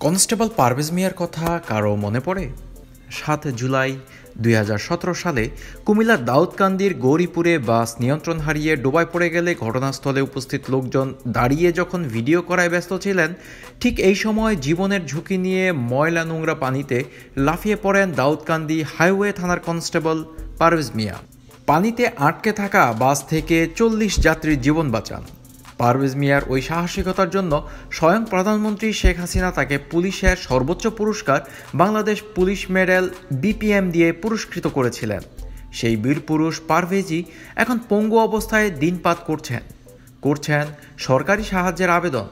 Constable Parvez মিয়ার কথা কারও মনে পড়ে? সাত জুলাই দুই হাজার সতেরো সালে কুমিল্লার দাউদকান্দির গৌরীপুরে বাস নিয়ন্ত্রণ হারিয়ে ডোবায় পড়ে গেলে ঘটনাস্থলে উপস্থিত লোকজন দাঁড়িয়ে যখন ভিডিও করায় ব্যস্ত ছিলেন, ঠিক এই সময় জীবনের ঝুঁকি নিয়ে ময়লা নোংরা পানিতে লাফিয়ে পড়েন দাউদকান্দি হাইওয়ে থানার কনস্টেবল পারভেজ মিয়া। পানিতে আটকে থাকা বাস থেকে চল্লিশ যাত্রীর জীবন বাঁচান। পারভেজ মিয়ার ওই সাহসিকতার জন্য স্বয়ং প্রধানমন্ত্রী শেখ হাসিনা তাকে পুলিশের সর্বোচ্চ পুরস্কার বাংলাদেশ পুলিশ মেডেল বিপিএম দিয়ে পুরস্কৃত করেছিলেন। সেই বীর পুরুষ পারভেজই এখন পঙ্গু অবস্থায় দিনপাত করছেন। করছেন সরকারি সাহায্যের আবেদন।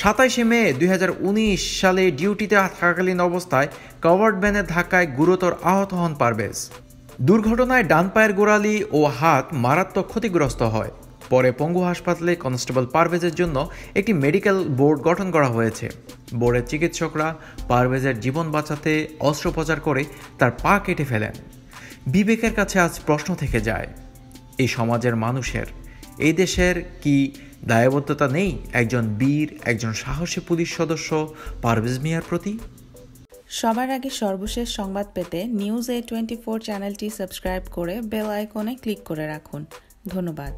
সাতাইশে মে দুই হাজার উনিশ সালে ডিউটিতে থাকাকালীন অবস্থায় কভার্ড ভ্যানের ধাক্কায় গুরুতর আহত হন পারভেজ। দুর্ঘটনায় ডান পায়ের গোড়ালি ও হাত মারাত্মক ক্ষতিগ্রস্ত হয়। পরে পঙ্গু হাসপাতালে কনস্টেবল পারভেজের জন্য একটি মেডিকেল বোর্ড গঠন করা হয়েছে। বোর্ডের চিকিৎসকরা পারভেজের জীবন বাঁচাতে অস্ত্রোপচার করে তার পা কেটে ফেলেন। বিবেকের কাছে আজ প্রশ্ন থেকে যায়, এই সমাজের মানুষের, এই দেশের কি দায়বদ্ধতা নেই একজন বীর, একজন সাহসী পুলিশ সদস্য পারভেজ মিয়ার প্রতি? সবার আগে সর্বশেষ সংবাদ পেতে নিউজ এ টোয়েন্টি ফোর চ্যানেলটি সাবস্ক্রাইব করে বেল আইকনে ক্লিক করে রাখুন। ধন্যবাদ।